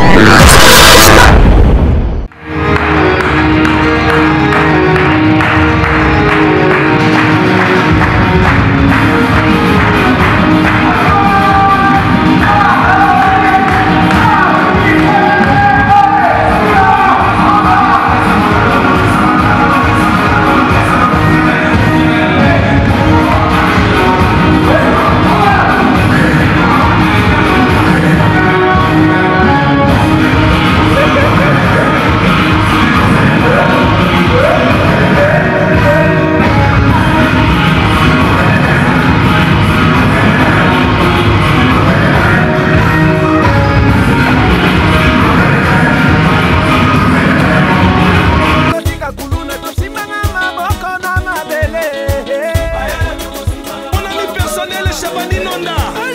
Hey! Sabaninola.